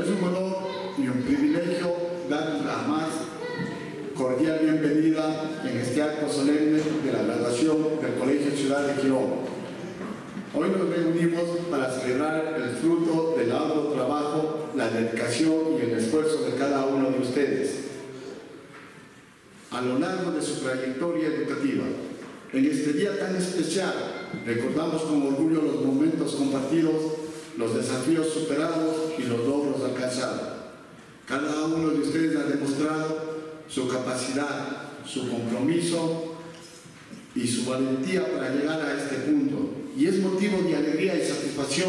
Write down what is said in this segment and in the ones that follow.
Es un honor y un privilegio darles la más cordial bienvenida en este acto solemne de la graduación del Colegio Ciudad de Quirón. Hoy nos reunimos para celebrar el fruto del arduo trabajo, la dedicación y el esfuerzo de cada uno de ustedes a lo largo de su trayectoria educativa. En este día tan especial recordamos con orgullo los momentos compartidos, los desafíos superados y los logros alcanzados. Cada uno de ustedes ha demostrado su capacidad, su compromiso y su valentía para llegar a este punto. Y es motivo de alegría y satisfacción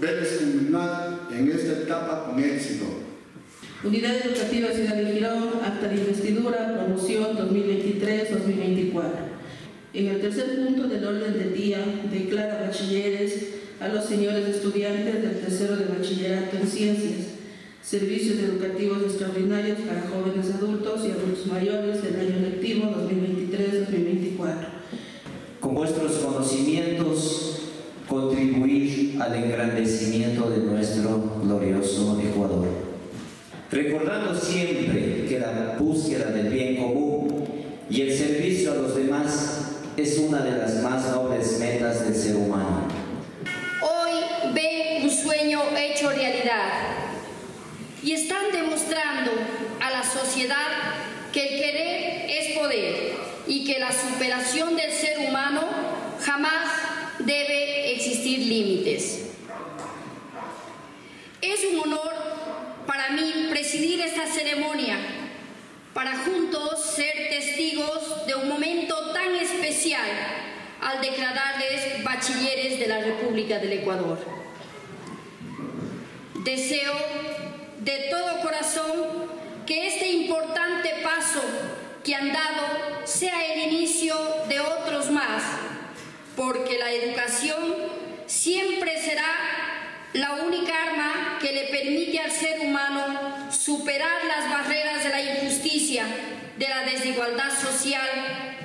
verles culminar en esta etapa con éxito. Unidad Educativa Ciudad de Girón, acta de investidura, promoción 2023-2024. En el tercer punto del orden del día, declara bachilleres a los señores estudiantes del tercero de bachillerato en ciencias, servicios educativos extraordinarios para jóvenes adultos y adultos mayores del año lectivo 2023-2024. Con vuestros conocimientos, contribuir al engrandecimiento de nuestro glorioso Ecuador. Recordando siempre que la búsqueda del bien común y el servicio a los demás es una de las más nobles metas del ser humano. Hecho realidad y están demostrando a la sociedad que el querer es poder y que la superación del ser humano jamás debe existir límites. Es un honor para mí presidir esta ceremonia, para juntos ser testigos de un momento tan especial al declararles bachilleres de la República del Ecuador. Deseo de todo corazón que este importante paso que han dado sea el inicio de otros más, porque la educación siempre será la única arma que le permite al ser humano superar las barreras de la injusticia, de la desigualdad social,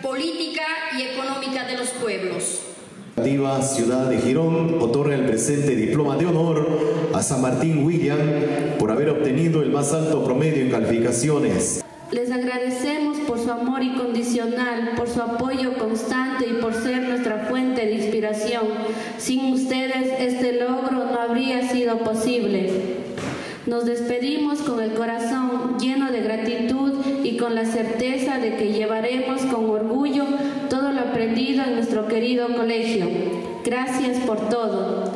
política y económica de los pueblos. Ciudad de Girón otorga el presente diploma de honor a San Martín William por haber obtenido el más alto promedio en calificaciones. Les agradecemos por su amor incondicional, por su apoyo constante y por ser nuestra fuente de inspiración. Sin ustedes este logro no habría sido posible. Nos despedimos con el corazón lleno de gratitud y con la certeza de que llevaremos con orgullo todo lo aprendido en nuestro querido colegio. Gracias por todo.